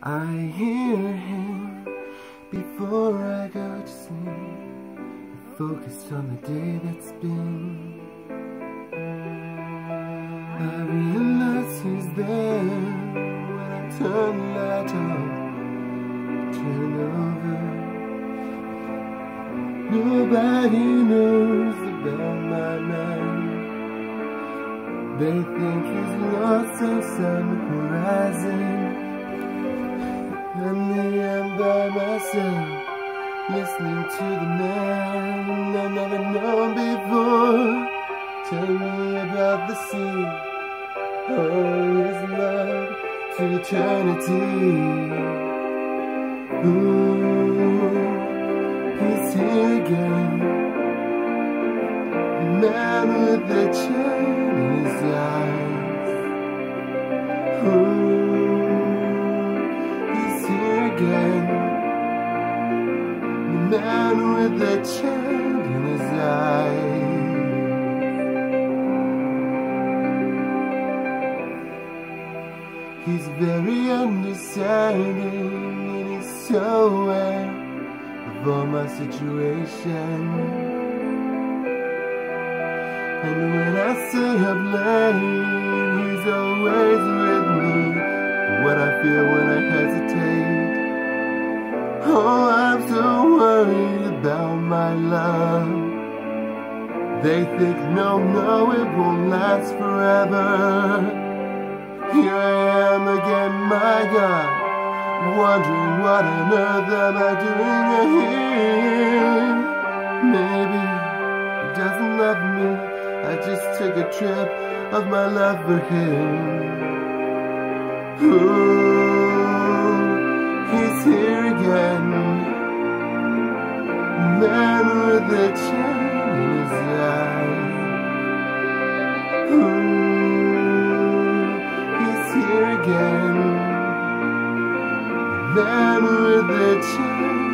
I hear him before I go to sleep. Focused on the day that's been. I realize he's there when I turn the light on, turn over. Nobody knows about my mind. They think he's lost outside the horizon. By listening to the man I've never known before. Tell me about the sea, oh, his love to eternity. Ooh, he's here again. The man with the chain eyes. Man with the chain in his eyes. He's very understanding and he's so aware of all my situation. And when I say I'm late, he's always with me. What I feel. Oh, I'm so worried about my love. They think, no, no, it won't last forever. Here I am again, my God, wondering what on earth am I doing here? Maybe he doesn't love me. I just took a trip of my love for him. Ooh, the. Ooh, he's here again. With the eye.